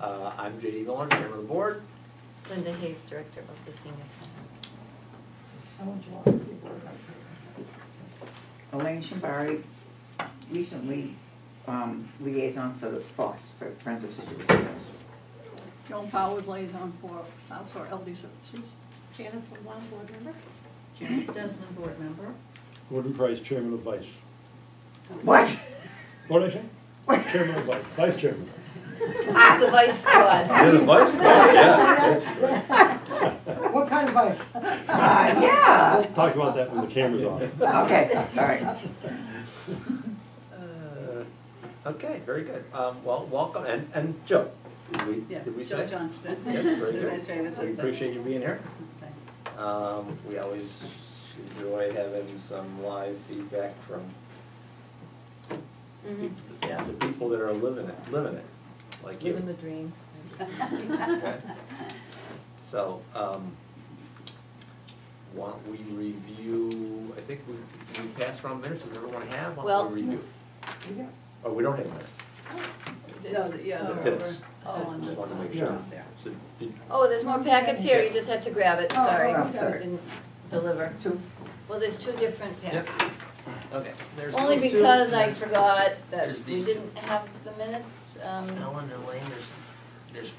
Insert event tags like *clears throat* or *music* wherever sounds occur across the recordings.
Uh, I'm J.D. Miller, chairman of the board. Linda Hayes, Director of the Senior Center. Elaine Shambari, recently um, liaison for the FOSS, for Friends of Scituate Seniors. Joan Powers liaison for South Shore Elder Services. Janice LeBlanc, board member. Janice Desmond, Board Member. Gordon Price, chairman of vice. What? What did I say? Chairman of vice, vice chairman. The Vice Squad. You're the vice squad, yeah. that's- What kind of vice? Uh, yeah, Talk about that when the camera's off. okay, all right. Uh, Okay, very good. Um, Well, welcome, and, and Joe, did we, Yeah, did we Joe say? Johnston. Yes, very *laughs* good. Administrative We assistant. appreciate you being here. Thanks. Um, We always enjoy having some live feedback from Mhm. yeah, the people that are living it, living it, like you. Living the dream. Okay. *laughs* So, um, why don't we review, I think we, we passed around minutes, does everyone have? Why Well- don't we review? Oh, we don't have minutes. No, the- yeah, Oh, the- Minutes. Oh, Just wanted to make Yeah. sure. So, did- Oh, there's more packets here, you just had to grab it, Oh, sorry. oh, We sorry. didn't deliver. Two. Well, there's two different Yep. packets. Okay. there's Only those two. because I forgot that There's we these two. didn't have the minutes. Um, Ellen and Elaine, there's, there's,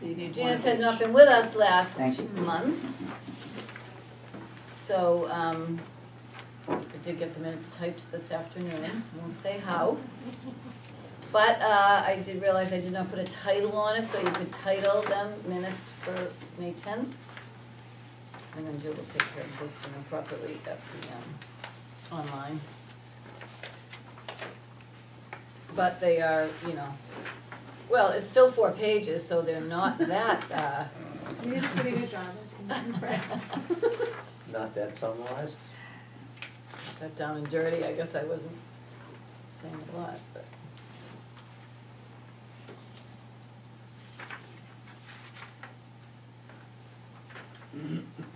So you. Janice had not been with us last Thank you. month. So, um, I did get the minutes typed this afternoon, won't say how. But, uh, I did realize I did not put a title on it, so you could title them minutes for May tenth. And then Jill will take care of posting them properly at the, um, online. But they are, you know, well, it's still four pages, so they're not *laughs* that, uh, You did a pretty good job, I'm impressed. *laughs* not that summarized? got down and dirty, I guess I wasn't saying a lot, but. *laughs*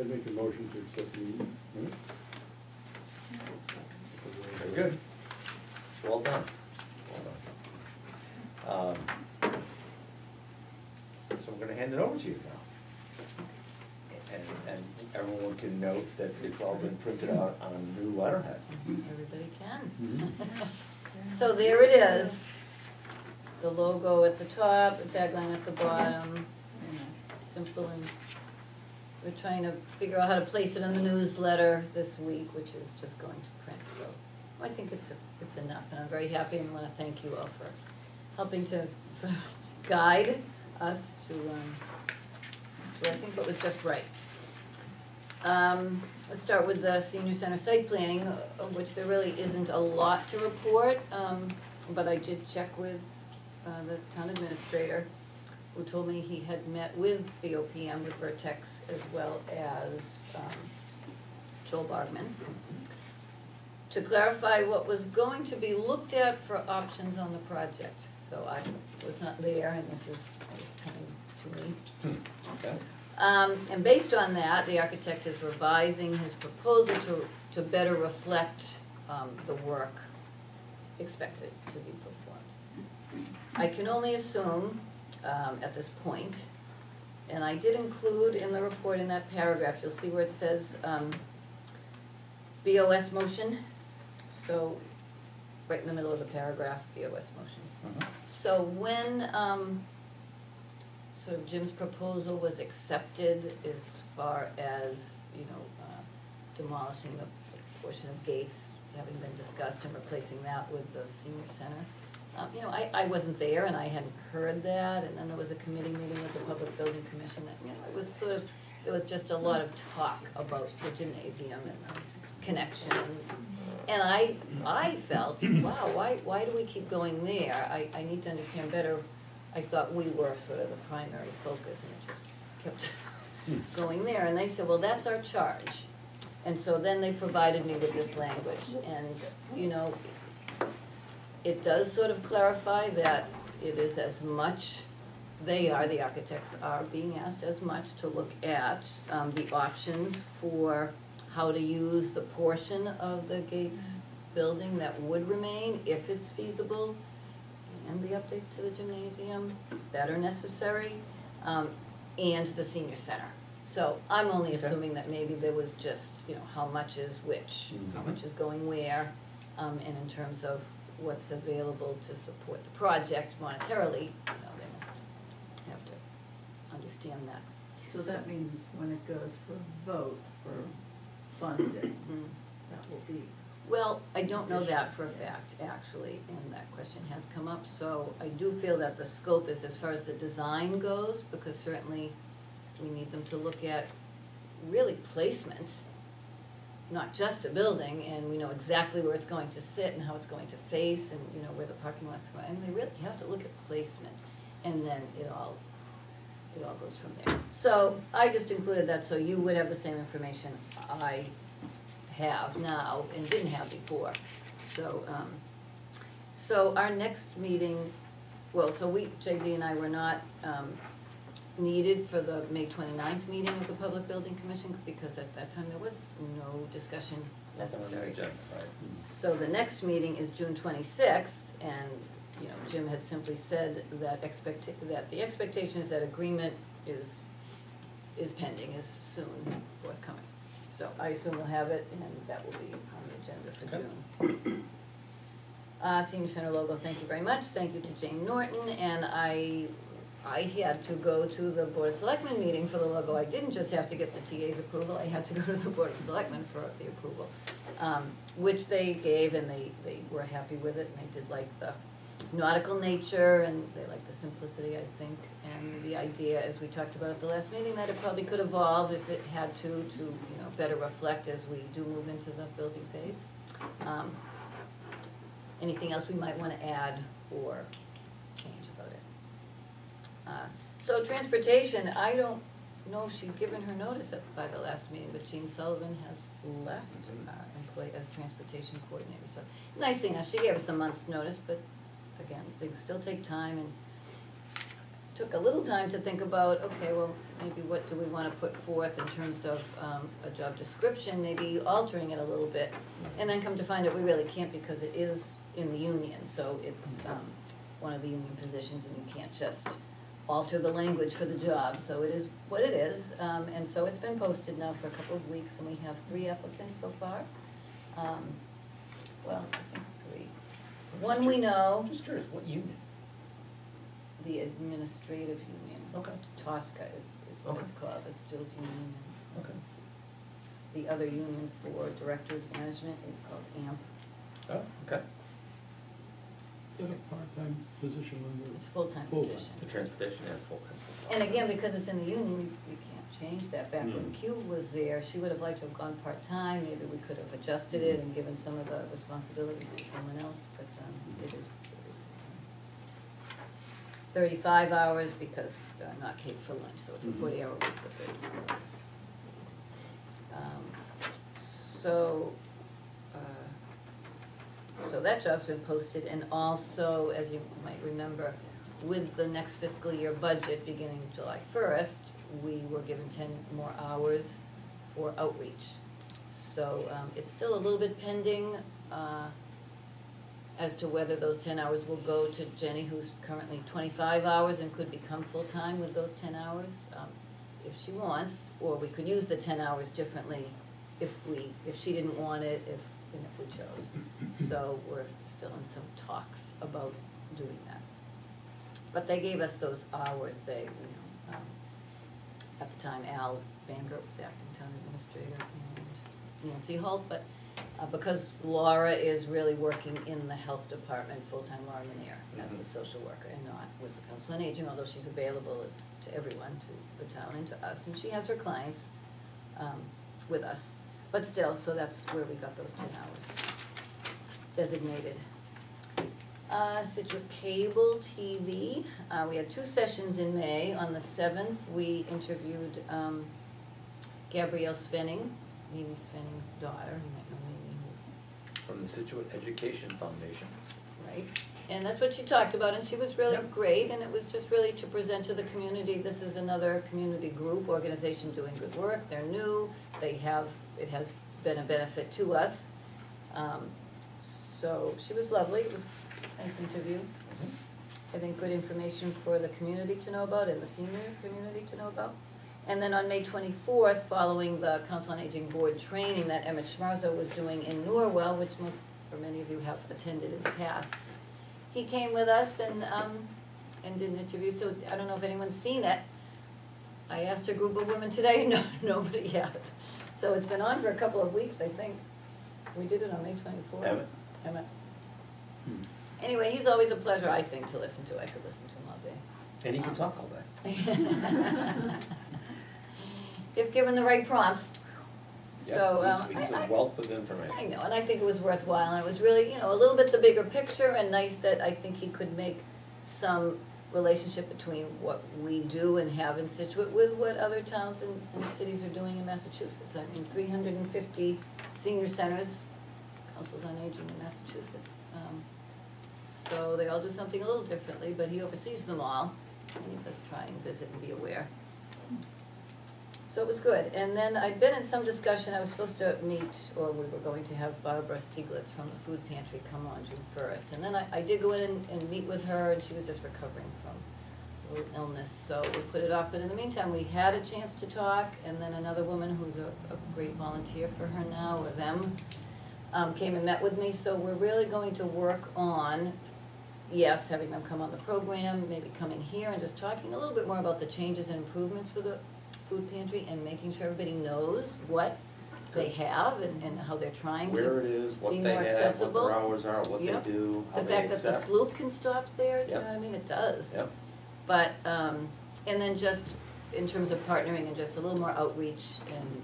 I'd make a motion to accept the minutes. Very good. Well done. Well done. Um, So I'm gonna hand it over to you now. And, and everyone can note that it's all been printed out on new letterhead. Everybody can. Mhm. So there it is. The logo at the top, the tagline at the bottom, Very nice. simple and we're trying to figure out how to place it in the newsletter this week, which is just going to print, so I think it's, it's enough, and I'm very happy and wanna thank you all for helping to sort of guide us to, um, to I think what was just right. Um, let's start with the senior center site planning, uh, of which there really isn't a lot to report, um, but I did check with, uh, the town administrator, who told me he had met with BOPM, with Vertex, as well as, um, Joel Bargmann, to clarify what was going to be looked at for options on the project. So I was not there, and this is, is coming to me. Okay. Um, and based on that, the architect is revising his proposal to, to better reflect, um, the work expected to be performed. I can only assume, um, at this point, and I did include in the report in that paragraph, you'll see where it says, um, BOS motion. So, right in the middle of the paragraph, BOS motion. Mhm. So when, um, sort of Jim's proposal was accepted as far as, you know, uh, demolishing the portion of gates having been discussed and replacing that with the senior center. Um, you know, I, I wasn't there and I hadn't heard that, and then there was a committee meeting with the Public Building Commission, that, you know, it was sort of, there was just a lot of talk about the gymnasium and the connection. And I, I felt, wow, why, why do we keep going there? I, I need to understand better. I thought we were sort of the primary focus and it just kept going there. And they said, well, that's our charge. And so then they provided me with this language and, you know, it does sort of clarify that it is as much, they are, the architects are being asked as much to look at um, the options for how to use the portion of the Gates building that would remain if it's feasible, and the updates to the gymnasium that are necessary, um, and the senior center. So I'm only assuming that maybe there was just, you know, how much is which, how Mhm. much is going where, um, and in terms of what's available to support the project monetarily, you know, they must have to understand that. So that means when it goes for vote for funding, mm-hmm. that will be, Well, I don't know that for a fact, actually, and that question has come up, so I do feel that the scope is as far as the design goes, because certainly we need them to look at really placement, not just a building, and we know exactly where it's going to sit and how it's going to face, and, you know, where the parking lot's going, and they really have to look at placement, and then it all, it all goes from there. So I just included that, so you would have the same information I have now and didn't have before. So, um, so our next meeting, well, so we, JD and I were not, um, needed for the May 29th meeting of the Public Building Commission because at that time there was no discussion Nothing on the necessary. agenda, right? So the next meeting is June twenty-sixth, and, you know, Jim had simply said that expect, that the expectation is that agreement is, is pending, is soon forthcoming. So I assume we'll have it, and that will be on the agenda for Okay. June. Uh, senior center logo, thank you very much, thank you to Jane Norton, and I, I had to go to the Board of Selectmen meeting for the logo. I didn't just have to get the TA's approval, I had to go to the Board of Selectmen for the approval. Um, which they gave, and they, they were happy with it, and they did like the nautical nature, and they liked the simplicity, I think, and the idea, as we talked about at the last meeting, that it probably could evolve if it had to, to, you know, better reflect as we do move into the building phase. Um, Anything else we might wanna add or? Uh, So transportation, I don't know if she'd given her notice by the last meeting, but Jean Sullivan has left, uh, employed as transportation coordinator, so nicely enough, she gave us a month's notice, but again, things still take time and took a little time to think about, okay, well, maybe what do we wanna put forth in terms of, um, a job description, maybe altering it a little bit. And then come to find out we really can't because it is in the union, so it's, um, one of the union positions and you can't just alter the language for the job, so it is what it is. Um, and so it's been posted now for a couple of weeks and we have three applicants so far. Um, well, I think three. One we know, I'm just curious, what union? the administrative union. Okay. Tosca is, is what it's called, it's Jill's union. Okay. The other union for directors management is called AMP, Oh, okay. Is that a part-time position under? it's a full-time Full-time. position. The transportation is full time. And again, because it's in the union, you, you can't change that. Back when Mm. Q was there, she would have liked to have gone part-time, maybe we could have adjusted it and given some of the responsibilities to someone else, but, um, it is, it is full-time. Thirty-five hours because, uh, not paid for lunch, so it's a Mhm. forty-hour week for thirty-five hours. Um, So, so that job's been posted, and also, as you might remember, with the next fiscal year budget beginning July first, we were given ten more hours for outreach. So, um, it's still a little bit pending, uh, as to whether those ten hours will go to Jenny, who's currently twenty-five hours and could become full-time with those ten hours, um, if she wants, or we could use the ten hours differently if we, if she didn't want it, if, and if we chose. So we're still in some talks about doing that. But they gave us those hours, they, you know, um, at the time Al Bangert was acting town administrator and Nancy Holt, but uh, because Laura is really working in the health department, full-time Laura Lanier, as the social worker and not with the council on aging, although she's available as, to everyone, to the town and to us, and she has her clients, um, with us. But still, so that's where we got those ten hours designated. Uh, Scituate Cable TV, uh, we had two sessions in May. On the seventh, we interviewed, um, Gabrielle Svenning, Mimi Svenning's daughter, you might know Mimi, who's From the Scituate Education Foundation. right? And that's what she talked about, and she was really Yep. great, and it was just really to present to the community, this is another community group, organization doing good work, they're new, they have, it has been a benefit to us. Um, So, she was lovely, it was a nice interview. I think good information for the community to know about and the senior community to know about. And then on May twenty-fourth, following the Council on Aging Board training that Emmett Schmarsow was doing in Norwell, which most, or many of you have attended in the past, he came with us and, um, and did an interview, so I don't know if anyone's seen it. I asked a group of women today, *laughs* no, nobody yet. So it's been on for a couple of weeks, I think. We did it on May twenty-fourth. Emmett? Emmett. Hmm. Anyway, he's always a pleasure, I think, to listen to. I could listen to him all day. And he can talk all day. *laughs* If given the right prompts. Yeah, So, he's- um, He's I- a I- wealth of information. I know, and I think it was worthwhile, and it was really, you know, a little bit the bigger picture, and nice that I think he could make some relationship between what we do and have in Scituate with what other towns and, and cities are doing in Massachusetts. I mean, three hundred and fifty senior centers, councils on aging in Massachusetts. Um, So they all do something a little differently, but he oversees them all, and he does try and visit and be aware. So it was good, and then I'd been in some discussion, I was supposed to meet, or we were going to have Barbara Stieglitz from the food pantry come on June first. And then I, I did go in and, and meet with her, and she was just recovering from illness, so we put it off. But in the meantime, we had a chance to talk, and then another woman who's a, a great volunteer for her now, or them, um, came and met with me, so we're really going to work on, yes, having them come on the program, maybe coming here and just talking a little bit more about the changes and improvements for the food pantry and making sure everybody knows what they have and, and how they're trying to. Where it is, be what they more have, what accessible. their hours are, what they do, how The they fact that the accept. sloop can stop there, do you know Yep. what I mean? It does. Yep, But, um, and then just in terms of partnering and just a little more outreach and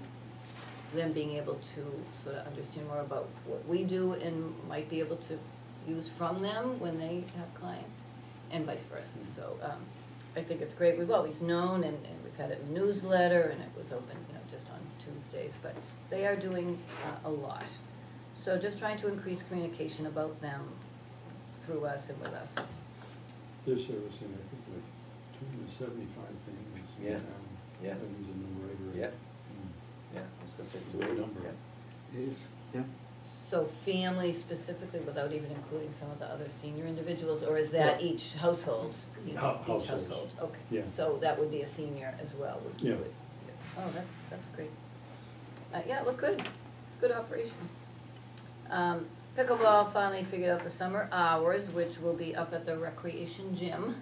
them being able to sort of understand more about what we do and might be able to use from them when they have clients and vice versa. So, um, I think it's great. We've always known and, and had it in the newsletter and it was open, you know, just on Tuesdays, but they are doing uh, a lot. So just trying to increase communication about them through us and with us. They're servicing, I think, like two hundred and seventy-five families in Yeah, town. yeah. That was a number. Yeah. Mm. yeah, I was gonna say It's a two big eighty, number. yeah. It is, yeah. So families specifically, without even including some of the other senior individuals, or is that Yeah. each household? Each each Hou- households. household, okay. Yeah. So that would be a senior as well, would, Yeah. would, oh, that's, that's great. Uh, yeah, look good, it's a good operation. Um, pickleball finally figured out the summer hours, which will be up at the recreation gym.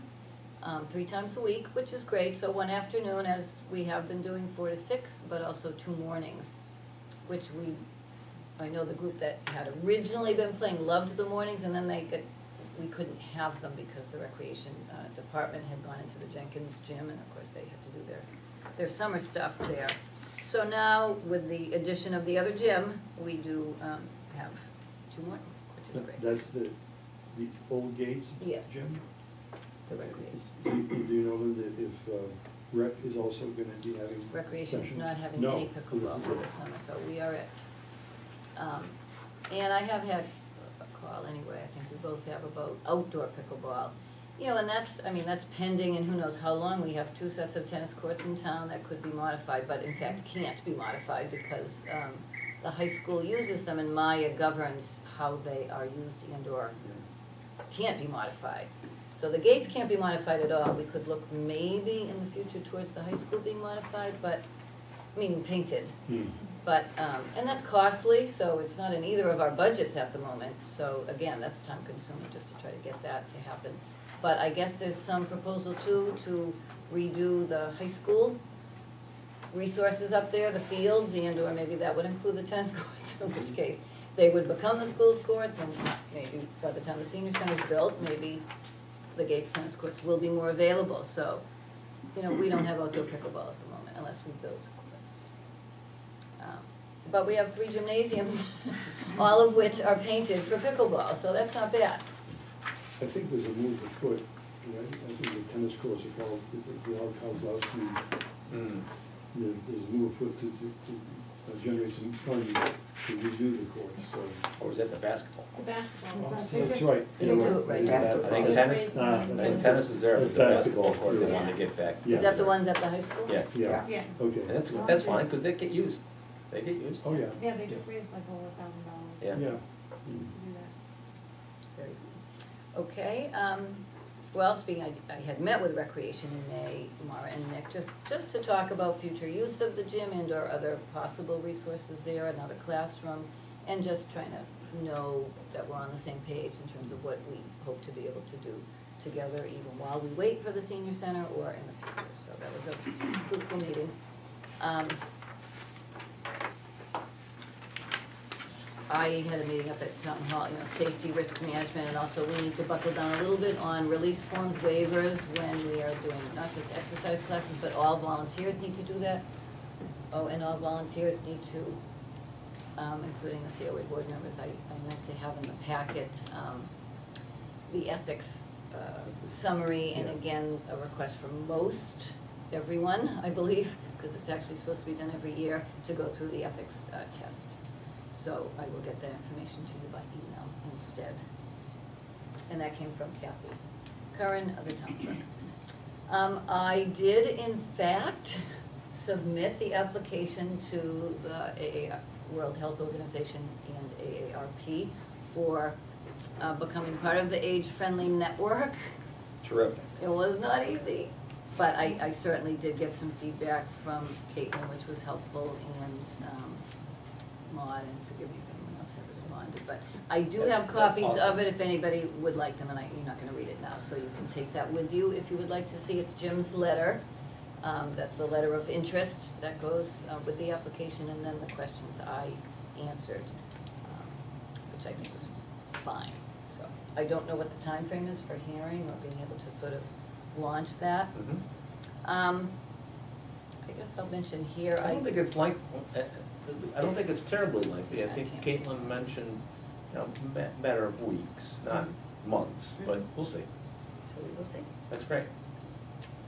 um, three times a week, which is great. So one afternoon, as we have been doing four to six, but also two mornings, which we, I know the group that had originally been playing loved the mornings, and then they we couldn't have them because the recreation uh, department had gone into the Jenkins gym, and of course, they had to do their, their summer stuff there. So now, with the addition of the other gym, we do um, have two mornings, which is great. That's the, the old gates Yes. gym? The recreation. Do you, do you know that if, uh, rec is also gonna be having Recreation's sessions? not having No. any pickleball for this summer, so we are at, um, and I have had a call anyway, I think we both have about outdoor pickleball. You know, and that's, I mean, that's pending and who knows how long, we have two sets of tennis courts in town that could be modified, but in fact can't be modified because, um, the high school uses them and Maya governs how they are used and or can't be modified. So the gates can't be modified at all, we could look maybe in the future towards the high school being modified, but, meaning painted. Hmm. But, um, and that's costly, so it's not in either of our budgets at the moment, so again, that's time consuming just to try to get that to happen. But I guess there's some proposal too, to redo the high school resources up there, the fields, and or maybe that would include the tennis *laughs* courts, in which case they would become the school's courts, and maybe by the time the senior center is built, maybe the Gates tennis courts will be more available, so, you know, we don't have outdoor pickleball at the moment unless we build But we have three gymnasiums, *laughs* all of which are painted for pickleball, so that's not bad. I think there's a move afoot, right? I think the tennis courts are called, is it the Al Kozlowski, Hmm. there- there's a move afoot to, to, to uh, generate some funds to redo the courts, so. Or is that the basketball? The basketball. Oh, That's right. They you do it right they next I think tennis, I think tennis is there, but the That's basketball basketball, court, they yeah. want to get back. Yeah. Is that the ones at the high school? Yeah, Yeah, Yeah. okay. and that's, that's fine, because they get used, they get used. Oh, yeah. Yeah, they just raised like over a thousand dollars Yeah. Yeah. to do that. Very good. Okay, um, well, speaking, I, I had met with Recreation in May, Mara and Nick, just, just to talk about future use of the gym and or other possible resources there, another classroom, and just trying to know that we're on the same page in terms of what we hope to be able to do together, even while we wait for the senior center or in the future, so that was a fruitful meeting. Um, I had a meeting up at town hall, you know, safety, risk management, and also we need to buckle down a little bit on release forms waivers when we are doing not just exercise classes, but all volunteers need to do that. Oh, and all volunteers need to, um, including the COA board members, I, I meant to have in the packet, um, the ethics, uh, summary, and again, a request from most, everyone, I believe, because it's actually supposed to be done every year, to go through the ethics, uh, test. So I will get that information to you by email instead. And that came from Kathy Curran of the town clerk. Um, I did in fact submit the application to the World Health Organization and AARP for uh, becoming part of the age-friendly network. Terrific. It was not easy, but I, I certainly did get some feedback from Caitlin, which was helpful, and, um, Maud, and forgive me if anyone else responded, but I do That's- have that's copies of awesome. it if anybody would like them, and I, you're not gonna read it now, so you can take that with you if you would like to see. It's Jim's letter. Um, that's the letter of interest that goes, uh, with the application, and then the questions I answered, um, which I think was fine. So, I don't know what the time frame is for hearing or being able to sort of launch that. Mhm. Um, I guess I'll mention here, I I. don't think it's like, I don't think it's terribly lengthy. I think Caitlin mentioned, you know, ma- matter of weeks, not months, but Mhm. we'll see. So we will see. That's great.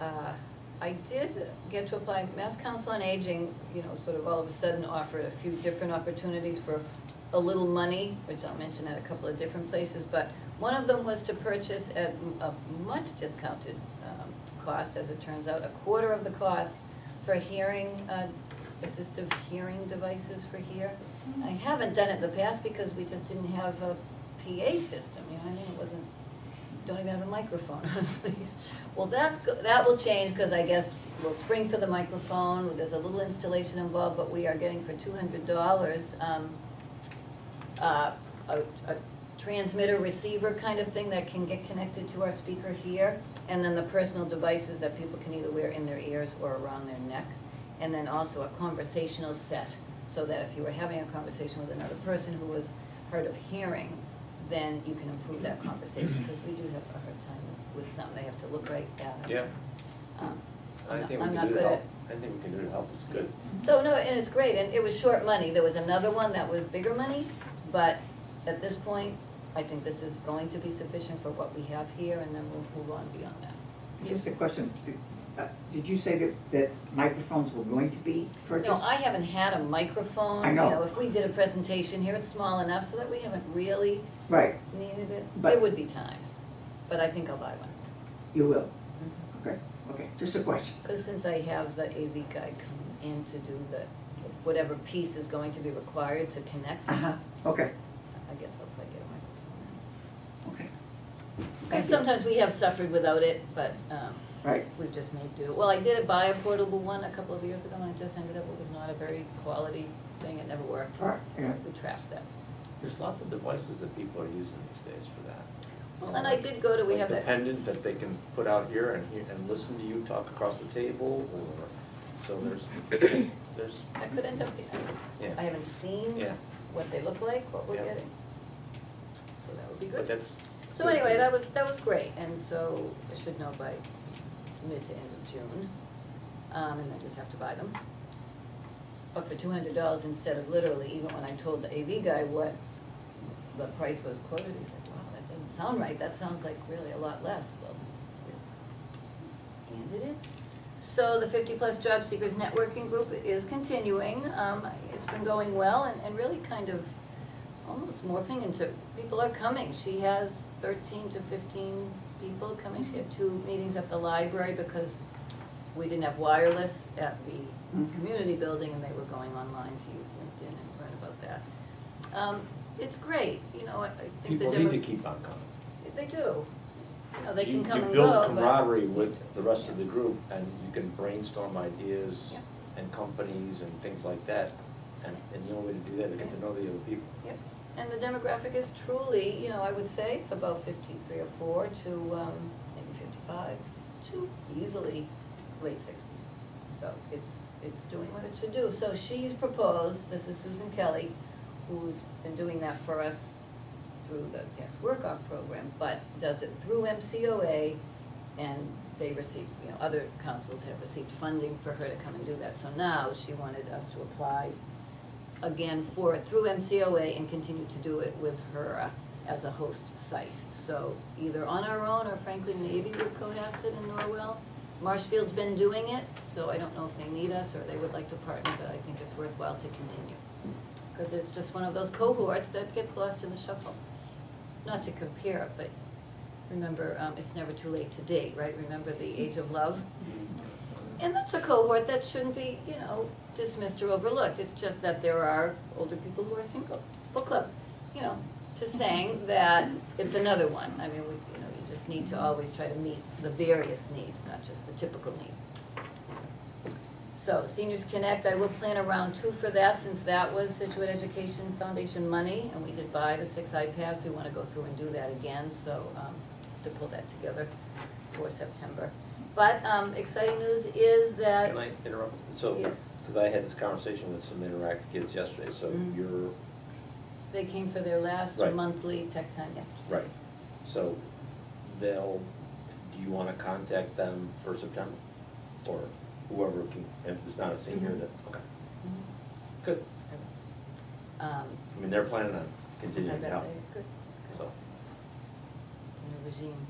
Uh, I did get to apply, Mass Council on Aging, you know, sort of all of a sudden offered a few different opportunities for a little money, which I'll mention at a couple of different places, but one of them was to purchase at a much discounted um, cost, as it turns out, a quarter of the cost for a hearing, uh, assistive hearing devices for here. I haven't done it in the past because we just didn't have a PA system, you know, I mean, it wasn't don't even have a microphone, *laughs* honestly. Well, that's, that will change, because I guess we'll spring for the microphone, there's a little installation involved, but we are getting for two hundred dollars, um, uh, a, a transmitter receiver kind of thing that can get connected to our speaker here, and then the personal devices that people can either wear in their ears or around their neck. And then also a conversational set, so that if you were having a conversation with another person who was hard of hearing, then you can improve that conversation, because we do have a hard time with, with some, they have to look right at us. Yeah. Um, I I'm not- think we I'm can not do good to at- help, I think we can do to help, it's good. So, no, and it's great, and it was short money, there was another one that was bigger money, but at this point, I think this is going to be sufficient for what we have here, and then we'll move on beyond that. Just a question, did- uh, did you say that, that microphones were going to be purchased? No, I haven't had a microphone, I you know. know, if we did a presentation here, it's small enough so that we haven't really Right, needed it. But- There would be times, but I think I'll buy one. you will, okay, okay, just a question. Because since I have the AV guy come in to do the, whatever piece is going to be required to connect, Uh-huh, okay, I guess I'll probably get a microphone. okay. Because Thank you. sometimes we have suffered without it, but um, Right, we've just made do. Well, I did buy a portable one a couple of years ago, and it just ended up, it was not a very quality thing, it never worked. All right, yeah. We trashed that. There's lots of devices that people are using these days for that. Well, and I did go to, we Like have the that, pendant that they can put out here and hear, and listen to you talk across the table, or, so there's, there's, that could end up, Yeah. I haven't seen yeah, what they look like, what we're Yeah. getting. So that would be but good. that's. So good. anyway, that was, that was great, and so I should know by mid to end of June, um, and then just have to buy them. But for two hundred dollars instead of literally, even when I told the AV guy what the price was quoted, he's like, wow, that doesn't sound right, that sounds like really a lot less, well, we handed it. So the fifty plus job seekers networking group is continuing, um, it's been going well and, and really kind of almost morphing into, people are coming. She has thirteen to fifteen people coming. She had two meetings at the library because we didn't have wireless at the Mhm. community building and they were going online to use LinkedIn and learn about that. Um, it's great, you know, I, I think the People demo. need to keep on coming. They do. You know, they You- can come and go. You go, build but. camaraderie with the rest of the group, and you can brainstorm ideas Yeah. and companies and things like that. And, and the only way to do that is get to know the other people. Yep, and the demographic is truly, you know, I would say it's about fifty-three or four to, um, maybe fifty-five, to easily late sixties. So it's, it's doing what it should do. So she's proposed, this is Susan Kelly, who's been doing that for us through the tax work-off program, but does it through MCOA, and they receive, you know, other councils have received funding for her to come and do that. So now she wanted us to apply again for it through MCOA and continue to do it with her uh, as a host site. So either on our own or frankly, maybe with Cohasset and Norwell. Marshfield's been doing it, so I don't know if they need us or they would like to partner, but I think it's worthwhile to continue. Because it's just one of those cohorts that gets lost in the shuffle. Not to compare but remember, um, it's never too late to date, right? Remember the age of love? And that's a cohort that shouldn't be, you know, dismissed or overlooked. It's just that there are older people who are single. It's book club, you know, just saying that it's another one. I mean, we, you know, you just need to always try to meet the various needs, not just the typical need. So Seniors Connect, I will plan a round two for that since that was Scituate Education Foundation money and we did buy the six iPads. We wanna go through and do that again, so, um, to pull that together for September. But, um, exciting news is that. Can I interrupt? So, Yes. because I had this conversation with some Interact kids yesterday, so Mhm. you're, They came for their last Right. monthly tech time yesterday. right, so they'll, do you want to contact them for September? Or whoever can, if there's not a senior Mhm. that, okay, Mhm. good. Um, I mean, they're planning on continuing to help, good, so. in the regime.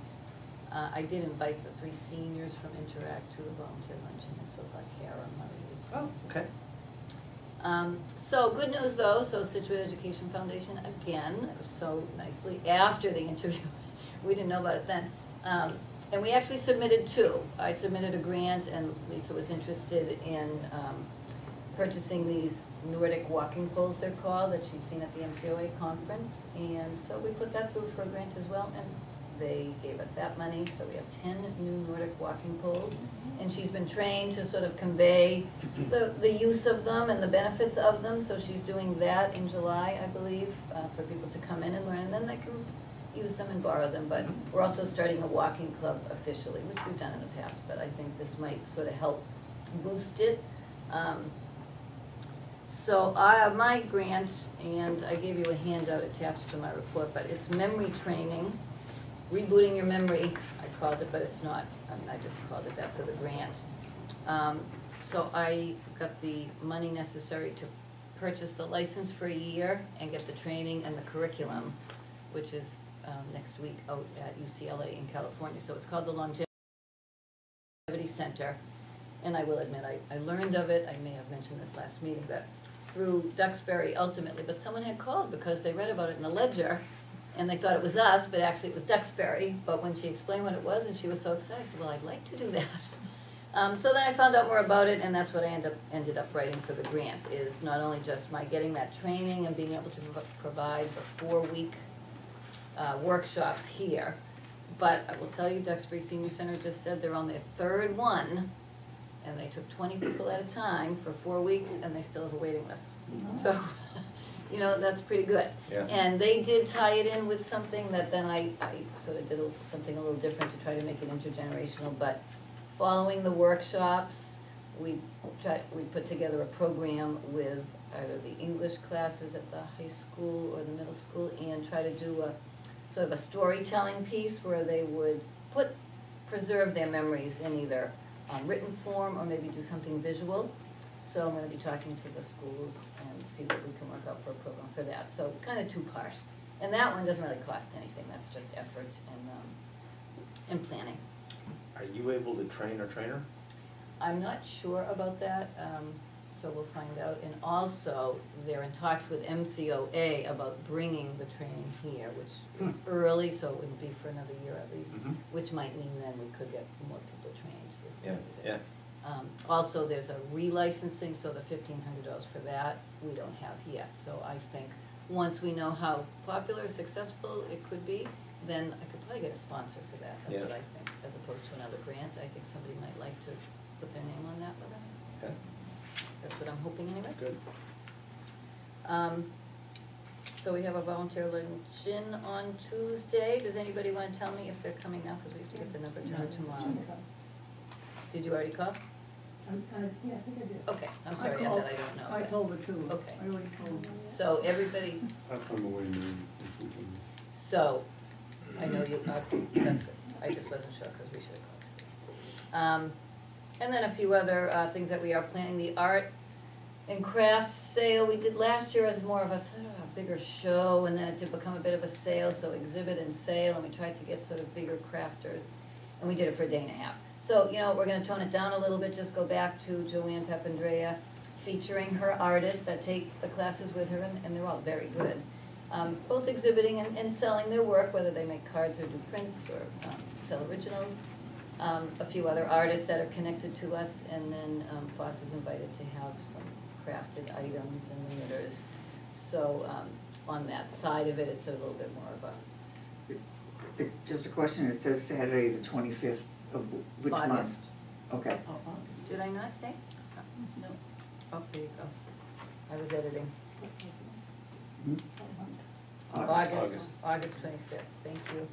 Uh, I did invite the three seniors from Interact to a volunteer luncheon, and so like Kara, and Marie. Oh, okay. Um, so, good news though, so Scituate Education Foundation, again, so nicely, after the interview, *laughs* we didn't know about it then. Um, and we actually submitted two. I submitted a grant and Lisa was interested in, um, purchasing these Nordic walking poles, they're called, that she'd seen at the MCOA conference. And so we put that through for a grant as well, and they gave us that money, so we have ten new Nordic walking poles. And she's been trained to sort of convey the, the use of them and the benefits of them, so she's doing that in July, I believe, uh, for people to come in and learn, and then they can use them and borrow them, but we're also starting a walking club officially, which we've done in the past, but I think this might sort of help boost it. Um, So I, my grant, and I gave you a handout attached to my report, but it's memory training, rebooting your memory, I called it, but it's not, I mean, I just called it that for the grant. Um, So I got the money necessary to purchase the license for a year and get the training and the curriculum, which is um, next week out at UCLA in California. So it's called the Longevity Center. And I will admit, I, I learned of it, I may have mentioned this last meeting, but through Duxbury ultimately, but someone had called because they read about it in the Ledger, and they thought it was us, but actually it was Duxbury, but when she explained what it was, and she was so excited, I said, well, I'd like to do *laughs* that. Um, so then I found out more about it, and that's what I ended up, ended up writing for the grant, is not only just my getting that training and being able to prov- provide the four-week uh, workshops here, but I will tell you, Duxbury Senior Center just said they're on their third one, and they took twenty people at a time for four weeks, and they still have a waiting list. So, you know, that's pretty good. Yeah. And they did tie it in with something that then I, I sort of did a- something a little different to try to make it intergenerational, but following the workshops, we tried, we put together a program with either the English classes at the high school or the middle school, and try to do a, sort of a storytelling piece where they would put, preserve their memories in either um, written form or maybe do something visual. So I'm gonna be talking to the schools see what we can work out for a program for that, so kind of two-part. And that one doesn't really cost anything, that's just effort and, um, and planning. Are you able to train a trainer? I'm not sure about that, um, so we'll find out. And also, they're in talks with MCOA about bringing the training here, which is early, so it wouldn't be for another year at least, Mhm. which might mean then we could get more people trained. if we Yeah, did it. yeah. Um, also, there's a relicensing, so the fifteen hundred dollars for that, we don't have yet. So I think, once we know how popular, successful it could be, then I could probably get a sponsor for that, that's what I think, as opposed to another grant. I think somebody might like to put their name on that with it. Okay, That's what I'm hoping anyway. good. Um, so we have a volunteer luncheon on Tuesday. Does anybody wanna tell me if they're coming now, cause we have to get the number to her tomorrow. Did you already call? I, I, yeah, I think I did. Okay, I'm sorry, I called- that I don't know. I but- told her too. Okay. I already told her. So everybody, *laughs* I'm away maybe this weekend. so, I know you, uh, that's good, I just wasn't sure, cause we should have called today. Um, and then a few other, uh, things that we are planning, the art and craft sale we did last year as more of a, sort of a bigger show, and then it did become a bit of a sale, so exhibit and sale, and we tried to get sort of bigger crafters, and we did it for a day and a half. So, you know, we're gonna tone it down a little bit, just go back to Joanne Papandrea, featuring her artists that take the classes with her, and, and they're all very good. Um, both exhibiting and, and selling their work, whether they make cards or do prints or, um, sell originals. Um, a few other artists that are connected to us, and then, um, Foss is invited to have some crafted items and knitters. So, um, on that side of it, it's a little bit more of a Just a question, it says Saturday, the twenty-fifth of which month? August. Okay, Did I not say? No. Oh, there you go. I was editing. Hmm? August, August. August twenty-fifth, thank you.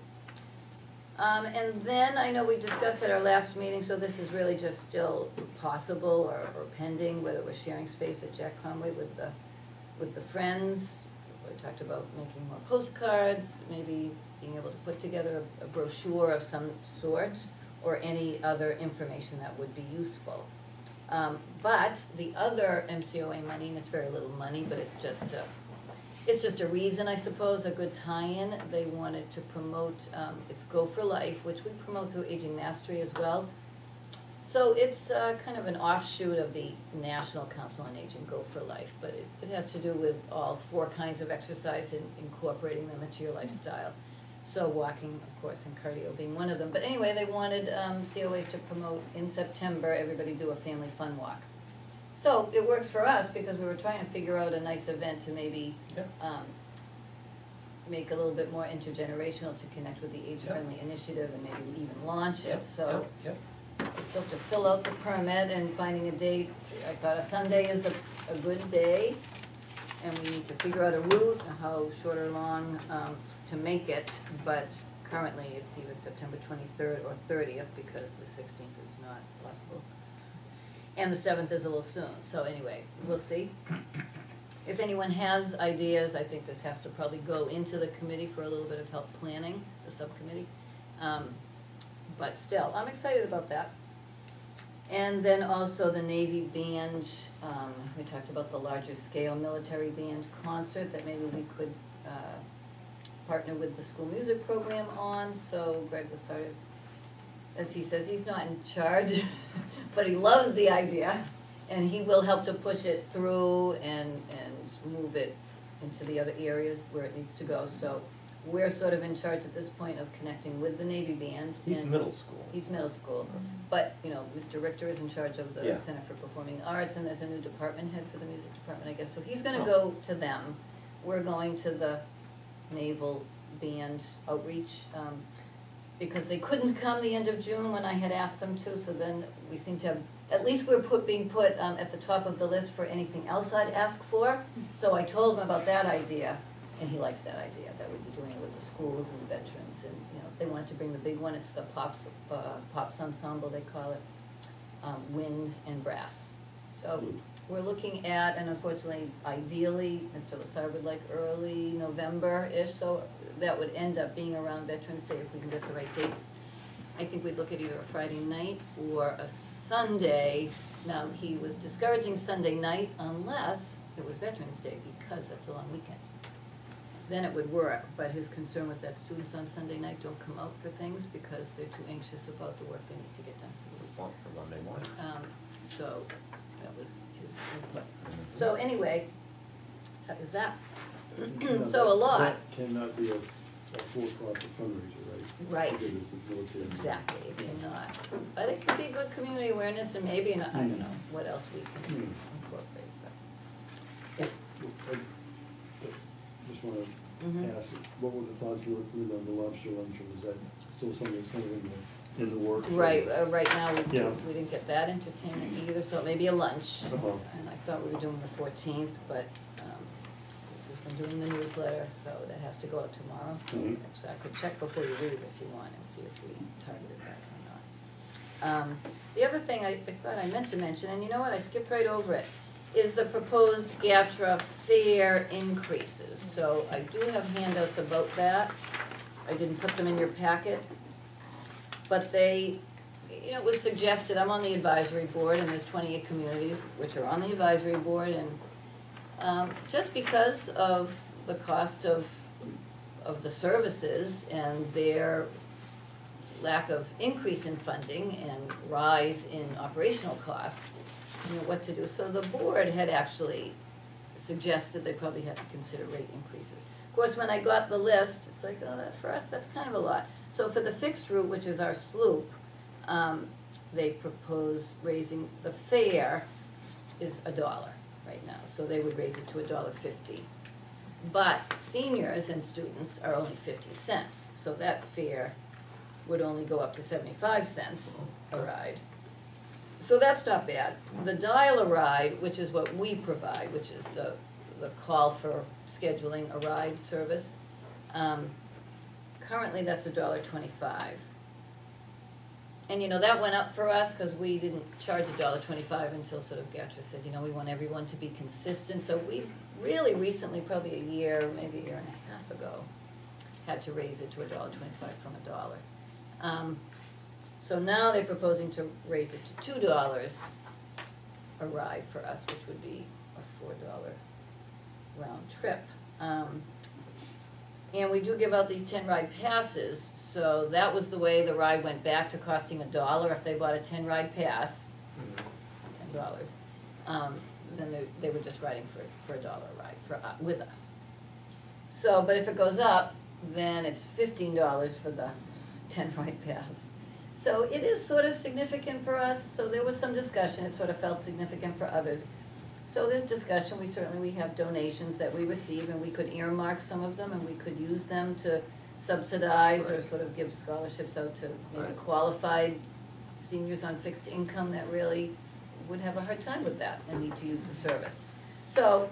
Um, and then, I know we discussed at our last meeting, so this is really just still possible or, or pending, whether we're sharing space at Jack Conway with the, with the Friends. We talked about making more postcards, maybe being able to put together a- a brochure of some sort, or any other information that would be useful. Um, but the other MCOA money, and it's very little money, but it's just a, it's just a reason, I suppose, a good tie-in. They wanted to promote, um, it's Go for Life, which we promote through Aging Mastery as well. So it's, uh, kind of an offshoot of the National Council on Aging, Go for Life, but it, it has to do with all four kinds of exercise and incorporating them into your lifestyle. So walking, of course, and cardio being one of them. But anyway, they wanted, um, COAs to promote in September, everybody do a family fun walk. So it works for us because we were trying to figure out a nice event to maybe, Yep. um, make a little bit more intergenerational to connect with the age-friendly initiative and maybe even launch it, so. Yep, I still have to fill out the permit and finding a date. I thought a Sunday is a, a good day. And we need to figure out a route, how short or long, um, to make it. But currently, it's either September twenty-third or thirtieth, because the sixteenth is not possible. And the seventh is a little soon, so anyway, we'll see. If anyone has ideas, I think this has to probably go into the committee for a little bit of help planning, the subcommittee. Um, but still, I'm excited about that. And then also the Navy band, um, we talked about the larger scale military band concert that maybe we could, uh, partner with the school music program on, so Greg Lasardas, as he says, he's not in charge, *laughs* but he loves the idea, and he will help to push it through and, and move it into the other areas where it needs to go, so we're sort of in charge at this point of connecting with the Navy band. he's and- middle school. He's middle school, but, you know, Mr. Richter is in charge of the Yeah. Center for Performing Arts, and there's a new department head for the music department, I guess, so he's gonna Oh. go to them. We're going to the naval band outreach, um, because they couldn't come the end of June when I had asked them to, so then we seem to have, at least we're put, being put, um, at the top of the list for anything else I'd ask for. So I told him about that idea, and he likes that idea, that we'd be doing it with the schools and the veterans, and, you know, they wanted to bring the big one, it's the pops, uh, pops ensemble, they call it, um, wind and brass. So, we're looking at, and unfortunately, ideally, Mr. Lasar would like early November-ish, so that would end up being around Veterans Day if we can get the right dates. I think we'd look at either a Friday night or a Sunday. Now, he was discouraging Sunday night unless it was Veterans Day, because that's a long weekend. Then it would work, but his concern was that students on Sunday night don't come out for things because they're too anxious about the work they need to get done for the week. For Monday morning. Um, so, that was his input. So anyway, that is that. Now, So a lot. That cannot be a, a for-profit fundraiser, right? Right. Because it's the military. Exactly, it cannot. But it could be good community awareness and maybe, I don't know, what else we can Hmm. incorporate, but. Yep. I- I Just wanna Mhm. ask, what were the thoughts with, with the lobster luncheon, is that still something that's kind of in the, in the works? Right, uh, right now, we, Yeah. we didn't get that entertainment either, so maybe a lunch. Uh-huh. And I thought we were doing the fourteenth, but, um, this has been doing the newsletter, so that has to go out tomorrow. So Mhm. Actually, I could check before you leave if you want and see if we targeted that or not. Um, the other thing I, I thought I meant to mention, and you know what, I skipped right over it, is the proposed GATRA fare increases. So I do have handouts about that. I didn't put them in your packet. But they, it was suggested, I'm on the advisory board, and there's twenty-eight communities which are on the advisory board, and, um, just because of the cost of, of the services and their lack of increase in funding and rise in operational costs, you know, what to do. So the board had actually suggested they probably have to consider rate increases. Of course, when I got the list, it's like, oh, for us, that's kind of a lot. So for the fixed route, which is our sloop, um, they propose raising, the fare is a dollar right now, so they would raise it to a dollar fifty. But seniors and students are only fifty cents, so that fare would only go up to seventy-five cents a ride. So that's not bad. The dial-a-ride, which is what we provide, which is the, the call for scheduling a ride service, um, currently that's a dollar twenty-five. And you know, that went up for us, cause we didn't charge a dollar twenty-five until sort of GATRA said, you know, we want everyone to be consistent, so we really recently, probably a year, maybe a year and a half ago, had to raise it to a dollar twenty-five from a dollar. Um, so now they're proposing to raise it to two dollars a ride for us, which would be a four dollar round trip. Um, and we do give out these ten ride passes, so that was the way the ride went back to costing a dollar if they bought a ten ride pass, ten dollars. Um, then they, they were just riding for, for a dollar a ride for, uh, with us. So, but if it goes up, then it's fifteen dollars for the ten *laughs* ride pass. So it is sort of significant for us, so there was some discussion, it sort of felt significant for others. So this discussion, we certainly, we have donations that we receive, and we could earmark some of them, and we could use them to subsidize or Right. sort of give scholarships out to maybe Right. qualified seniors on fixed income that really would have a hard time with that and need to use the service. So,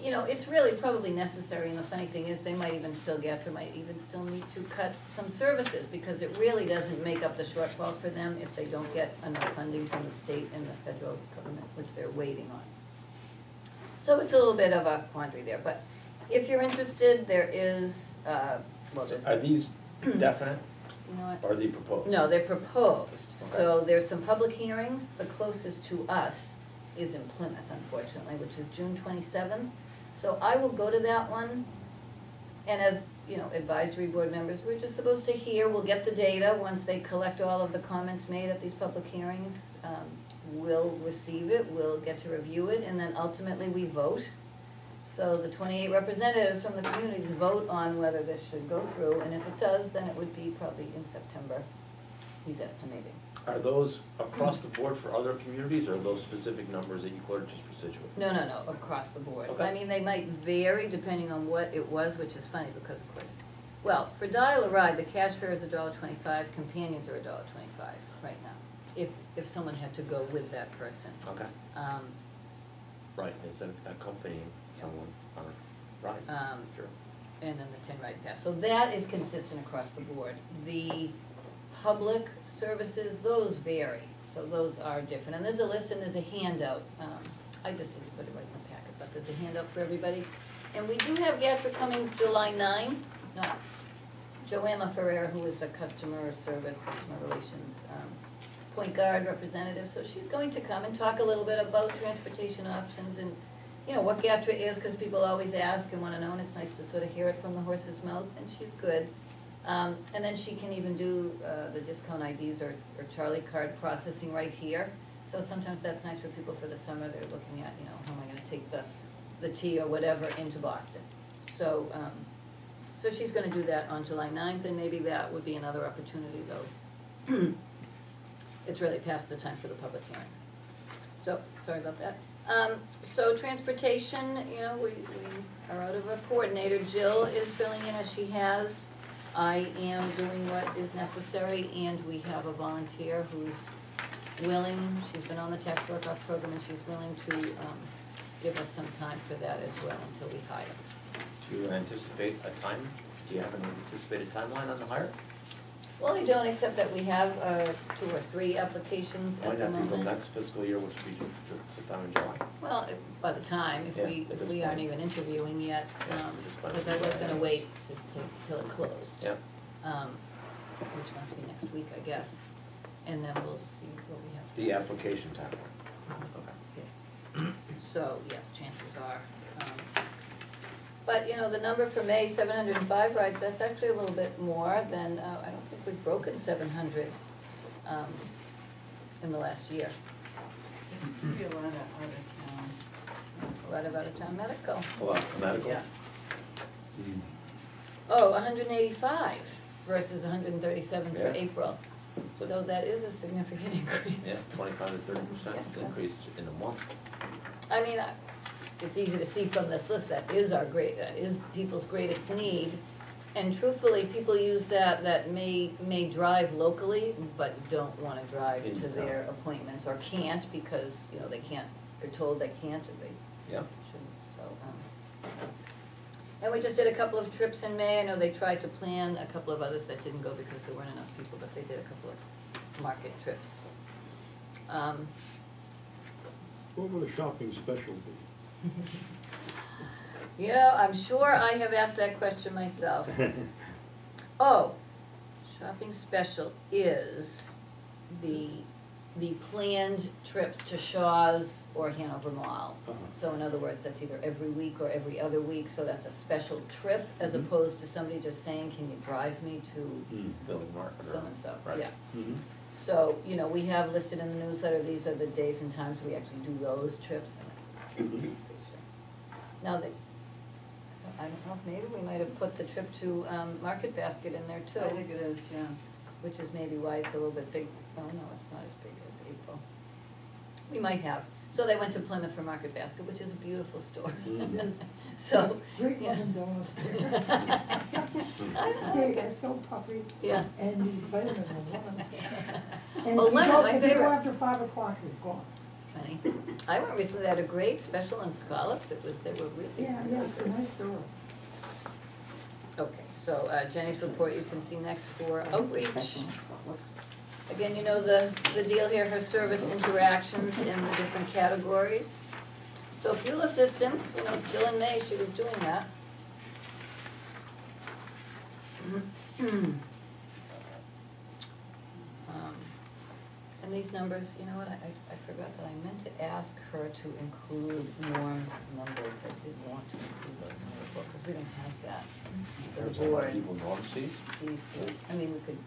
you know, it's really probably necessary, and the funny thing is, they might even still get, they might even still need to cut some services, because it really doesn't make up the shortfall for them if they don't get enough funding from the state and the federal government, which they're waiting on. So it's a little bit of a quandary there, but if you're interested, there is, uh, well, there's, Are these *clears throat* definite? You know what? or are they proposed? No, they're proposed, so there's some public hearings, the closest to us is in Plymouth, unfortunately, which is June twenty-seventh. So I will go to that one, and as, you know, advisory board members, we're just supposed to hear, we'll get the data, once they collect all of the comments made at these public hearings, um, we'll receive it, we'll get to review it, and then ultimately we vote. So the twenty-eight representatives from the communities vote on whether this should go through, and if it does, then it would be probably in September, he's estimating. Are those across the board for other communities or are those specific numbers that you quoted just for Scituate? No, no, no, across the board. Okay. I mean, they might vary depending on what it was, which is funny because of course, well, for Dial a Ride, the cash fare is a dollar twenty-five, companions are a dollar twenty-five right now. If, if someone had to go with that person. Okay, Um, right, it's a- accompanying someone ride, Um, sure. and then the ten ride pass. So that is consistent across the board. The public services, those vary, so those are different. And there's a list and there's a handout. Um, I just didn't put it right in the packet, but there's a handout for everybody. And we do have GATRA coming July 9. not Joanne LaFerrera, who is the customer service, customer relations, um, point guard representative. So she's going to come and talk a little bit about transportation options and you know, what GATRA is, because people always ask and wanna know, and it's nice to sort of hear it from the horse's mouth, and she's good. Um, and then she can even do, uh, the discount IDs or, or Charlie card processing right here. So sometimes that's nice for people for the summer, they're looking at, you know, how am I gonna take the, the T or whatever into Boston. So, um, so she's gonna do that on July 9th, and maybe that would be another opportunity, though. *clears throat* It's really past the time for the public hearings. So, sorry about that. Um, so transportation, you know, we, we are out of a coordinator. Jill is filling in as she has. I am doing what is necessary, and we have a volunteer who's willing, she's been on the tax work-off program, and she's willing to, um, give us some time for that as well until we hire. Do you anticipate a time, do you have an anticipated timeline on the hire? Well, I don't, except that we have, uh, two or three applications Might at the not be moment. till next fiscal year, which would be sometime in July. Well, if- by the time, if Yeah, we, at this we aren't point. even interviewing yet, Yeah, um, just by because I was gonna wait to, to, till it closed. Yeah, Um, which must be next week, I guess, and then we'll see what we have. the application timeline, okay. Yeah. So, yes, chances are, um, but, you know, the number for May, seven hundred and five rides, that's actually a little bit more than, uh, I don't we've broken seven hundred, um, in the last year. Be a lot of out of town. A lot of out-of-town medical. Well, medical, Yeah. Oh, hundred and eighty-five versus hundred and thirty-seven for Yeah. April. So that is a significant *laughs* increase. yeah, twenty-five to thirty percent Yeah. increase in a month. I mean, I- it's easy to see from this list, that is our great, that is people's greatest need. And truthfully, people use that, that may, may drive locally, but don't wanna drive Into to their appointments, or can't because, you know, they can't, they're told they can't, or they Yeah. shouldn't, so, um. And we just did a couple of trips in May, I know they tried to plan a couple of others that didn't go because there weren't enough people, but they did a couple of market trips. Um, What would a shopping special be? *laughs* You know, I'm sure I have asked that question myself. *laughs* Oh, shopping special is the, the planned trips to Shaw's or Hanover Mall. Uh-huh. So in other words, that's either every week or every other week, so that's a special trip as Mhm. opposed to somebody just saying, can you drive me to Hmm. Building market or. so-and-so, Right. yeah. Mhm. So, you know, we have listed in the newsletter, these are the days and times we actually do those trips. Mhm. Now, the, I don't know, maybe we might have put the trip to, um, Market Basket in there too. I think it is, yeah. which is maybe why it's a little bit big, oh no, it's not as big as April. We might have. So they went to Plymouth for Market Basket, which is a beautiful store. Mm. *laughs* So, Great yeah. looking donuts. *laughs* I They are so puffy. Yeah. And the vitamin are lemon. *laughs* And Well, if you lemon, go- my If you go favorite. after five o'clock, it's gone. Funny. I went recently, they had a great special on scallops, it was, they were really. Yeah, yeah, it's a nice store. Okay, so uh, Jenny's report you can see next for outreach. Again, you know the, the deal here, her service interactions in the different categories. So fuel assistance, you know, still in May, she was doing that. *clears throat* Um, And these numbers, you know what, I, I forgot that I meant to ask her to include Norm's numbers, I did want to include those in the report, because we don't have that. The There's a lot board. of people norm sees, I mean, we could,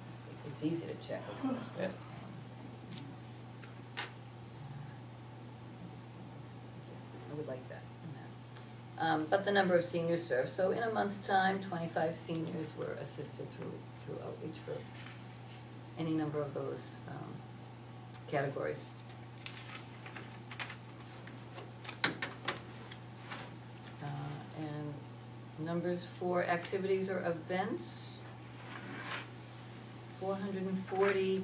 it's easy to check, of course, Yeah. I would like that, in that. Um, but the number of seniors served, so in a month's time, twenty-five seniors were assisted through, through outreach for any number of those, um, categories. Uh, and numbers for activities or events. Four hundred and forty,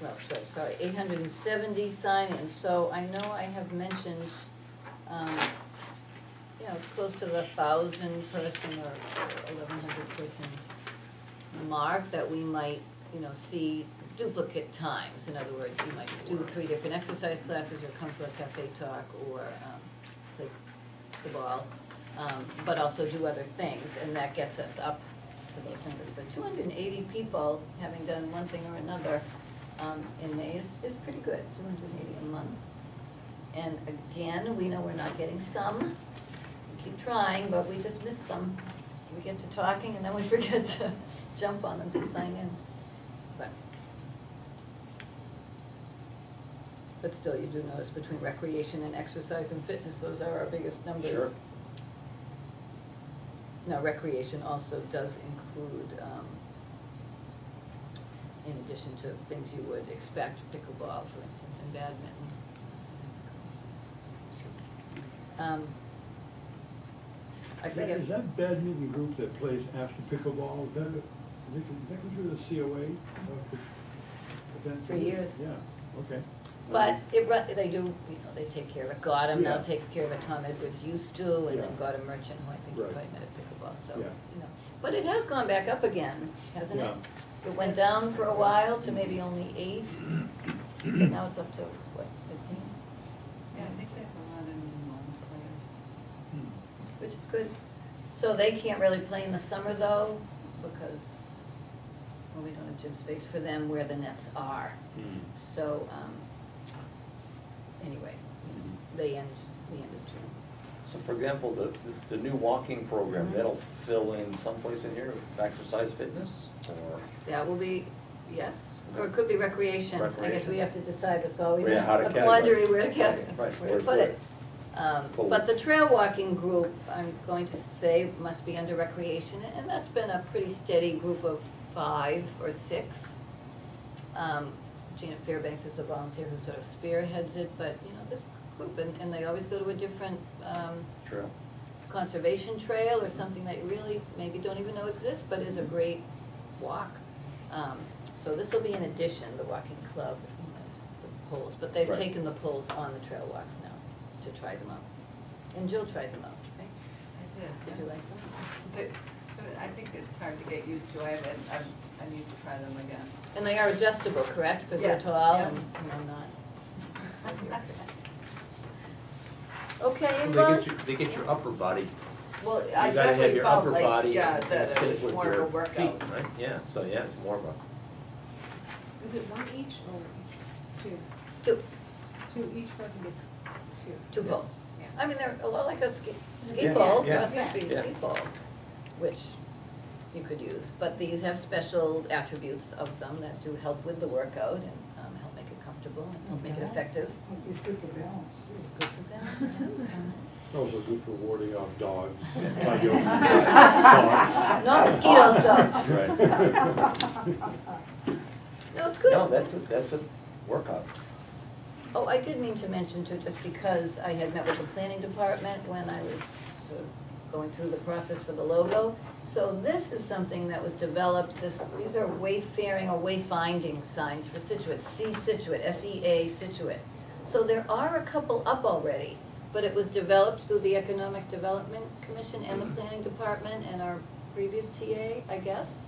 well, sorry, sorry, eight hundred and seventy sign-ins, so I know I have mentioned, um, you know, close to the thousand person or eleven hundred person mark that we might, you know, see duplicate times. In other words, you might do three different exercise classes or come for a cafe talk or, um, play the ball, um, but also do other things, and that gets us up to those numbers. But two hundred and eighty people having done one thing or another, um, in May is, is pretty good, two hundred and eighty a month. And again, we know we're not getting some, we keep trying, but we just miss them. We get to talking and then we *laughs* forget to jump on them to sign in, but. But still, you do notice between recreation and exercise and fitness, those are our biggest numbers. Sure. Now, recreation also does include, um, in addition to things you would expect, pickleball, for instance, and badminton. Um, I That- forget, Is that badminton group that plays after pickleball, is that, a- is that is that considered a COA? uh, event? For years. Yeah, okay. But it, ru- they do, you know, they take care of it, Gotham now Yeah. takes care of it, Tom Edwards used to, and then Yeah. Gotham Merchant, who I think you Right. probably met at pickleball, so, Yeah. you know. But it has gone back up again, hasn't it? Yeah. It went down for a while to maybe only eight, but now it's up to, what, fifteen? Yeah, I think they have a lot of new ones players. Hmm. which is good. So they can't really play in the summer though, because, well, we don't have gym space for them where the nets are. Hmm. So, um, anyway, they end, the end of June. So for example, the, the the new walking program, Mhm. that'll fill in someplace in here, exercise fitness, or? That will be, yes, or it could be recreation. I guess Recreation. we have to decide, it's always Yeah, how to a categorize. quandary where to Right, where to put it. it. Um, Cool. but the trail walking group, I'm going to say, must be under recreation, and that's been a pretty steady group of five or six. Um, Janet Fairbanks is the volunteer who sort of spearheads it, but, you know, this group, and, and they always go to a different, um, Trail. conservation trail or something that you really maybe don't even know exists, but is a great walk. Um, so this will be in addition, the walking club, you the poles, but they've Right. taken the poles on the trail walks now to try them out. And Jill tried them out, right? I did. Did you like them? But, but I think it's hard to get used to, I haven't, I, I need to try them again. And they are adjustable, correct? Because they're Yeah, tall yeah. and, you know, not. *laughs* Okay, They get Ron? your, they get your upper body, Well, you I gotta have definitely your felt upper like, body yeah, and that it sit was with more of a your workout. feet, right? Yeah, so yeah, it's more of a, Is it one each or each? Two? Two, Two, each person gets two? two poles. Yeah. I mean, they're a lot like a ski, ski Yeah, pole, yeah, cross-country yeah. ski pole, which you could use. But these have special attributes of them that do help with the workout and um, help make it comfortable and help make it effective. Must good for balance too. Good for balance too. Also good for warding off *laughs* dogs. Not mosquitoes though. right. No, it's good. No, that's a, that's a workout. Oh, I did mean to mention too, just because I had met with the planning department when I was sort of going through the process for the logo. So this is something that was developed, this, these are wayfaring or wayfinding signs for Scituate, C Scituate, S-E-A Scituate. So there are a couple up already, but it was developed through the Economic Development Commission and the mm-hmm. planning department and our previous TA, I guess.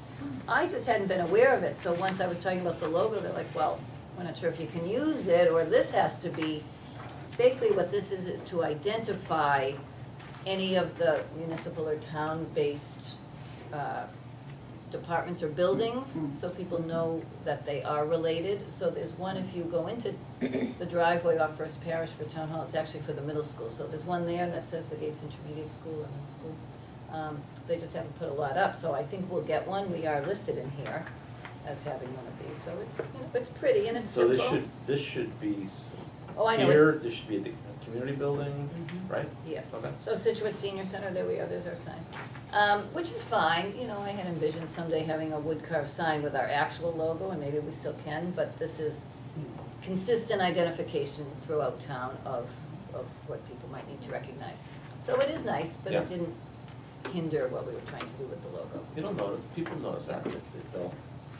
I just hadn't been aware of it, so once I was talking about the logo, they're like, well, we're not sure if you can use it, or this has to be. Basically, what this is, is to identify any of the municipal or town-based, uh, departments or buildings, so people know that they are related. So there's one, if you go into the driveway off First Parish for Town Hall, it's actually for the middle school. So there's one there that says the Gates Intermediate School or middle school. Um, They just haven't put a lot up, so I think we'll get one. We are listed in here as having one of these, so it's, you know, it's pretty and it's So simple. this should, this should be s- Oh, I know, it's- here, this should be at the community building, Mhm. right? Yes. Okay. So Scituate Senior Center, there we are, there's our sign. Um, which is fine, you know, I had envisioned someday having a wood carved sign with our actual logo, and maybe we still can, but this is consistent identification throughout town of, of what people might need to recognize. So it is nice, but Yeah. it didn't hinder what we were trying to do with the logo. You'll notice, people notice that, that they'll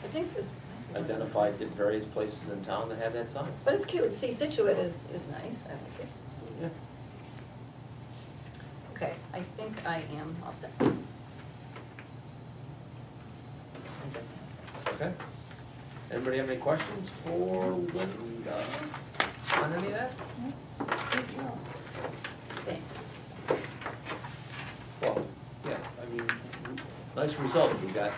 I think this. identify the various places in town that have that sign. But it's cute, see Scituate is, is nice, I like it. Yeah. Okay, I think I am all set. I'm definitely all set. Okay. Anybody have any questions for Linda on any of that? Good job. Thanks. Well, yeah, I mean, nice result. We got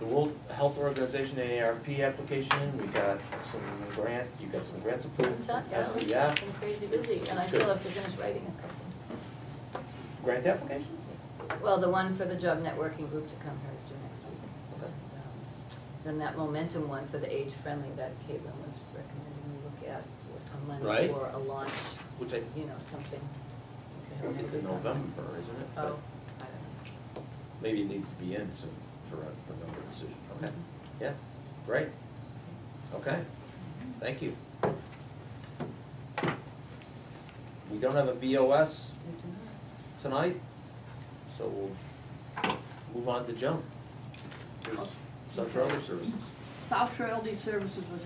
the World Health Organization AARP application, we got some grant, you got some grants I'm approved from telling you, I've been crazy busy, and I still have to finish writing a couple. Grant applications? Well, the one for the job networking group to come here is due next week. Okay. And, um, Then that momentum one for the age-friendly that Caitlin was recommending we look at for some money Right. for a launch, Which I, you know, something. it's in November, isn't it? Oh, I don't know. Maybe it needs to be in soon for a November decision, okay? Yeah, great. Okay, thank you. We don't have a BOS We do not. tonight, so we'll move on to Joan. There's Central Other Services. South Shore Elder Services was,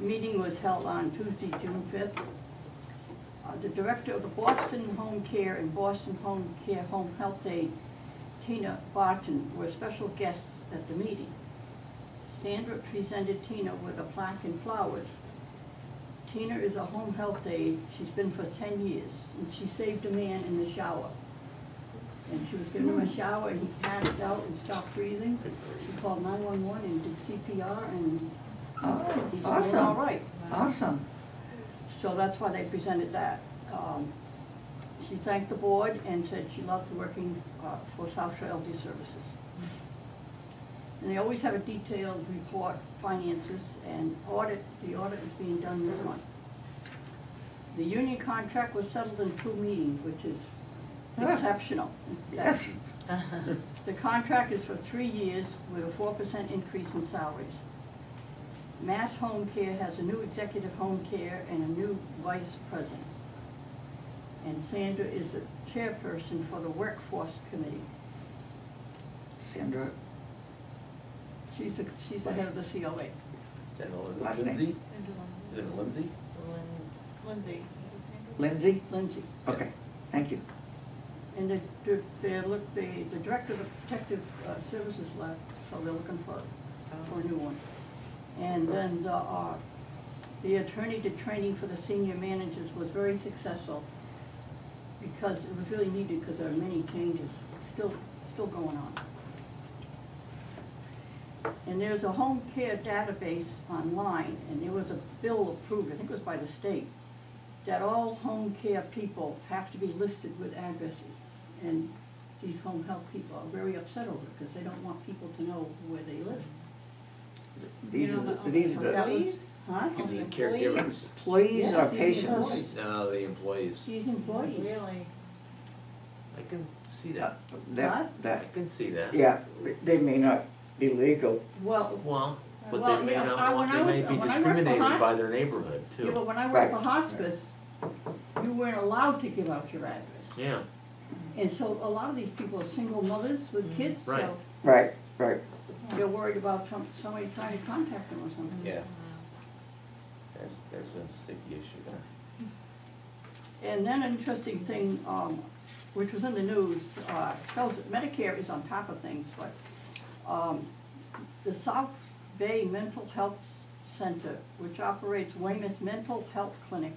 meeting was held on Tuesday, June fifth. Uh, the director of the Boston Home Care and Boston Home Care Home Health Aid, Tina Barton, were special guests at the meeting. Sandra presented Tina with a plaque and flowers. Tina is a home health aide, she's been for ten years, and she saved a man in the shower. And she was giving him a shower, and he passed out and stopped breathing. She called nine-one-one and did CPR, and Oh, he's doing all awesome, right. awesome. So that's why they presented that. Um, She thanked the board and said she loved working uh, for South Shore Elder Services. And they always have a detailed report, finances, and audit, the audit is being done this month. The union contract was settled in two meetings, which is Ah. exceptional. Yes, *laughs* The contract is for three years with a four percent increase in salaries. Mass Home Care has a new executive home care and a new vice president. And Sandra is the chairperson for the workforce committee. Sandra, She's the, she's the head of the COA. Is that Last name. Lindsay? Is it Lindsay? Lindsay, is it Sandra? Lindsay? Lindsay. Okay, thank you. And the, the, the, look- the the director of the protective uh, services left, so they're looking for, for a new one. And then the, uh, the attorney did training for the senior managers was very successful because it was really needed because there are many changes still, still going on. And there's a home care database online, and there was a bill approved, I think it was by the state, that all home care people have to be listed with addresses. And these home health people are very upset over it because they don't want people to know where they live. These You are, know, the- the- these are the That was- Employees? Huh? You mean Employees? caregivers? employees Yeah, or these patients? employees. No, the employees. These employees. Really? I can see that. That, I that, can see that. yeah, they may not be legal. Well, Well, But Well, they may yeah, I- not, want- when I they may was- be when I worked for discriminated by their neighborhood Yeah, but too. when I worked for Right. hospice, you weren't allowed to give out your address. Yeah, And so a lot of these people are single mothers with mm-hmm. kids, Right. so Right, right. they're worried about some, somebody trying to contact them or something. yeah. There's, there's a sticky issue there. And then an interesting thing, um, which was in the news, uh, shows that Medicare is on top of things, but, um, the South Bay Mental Health Center, which operates Weymouth Mental Health Clinic,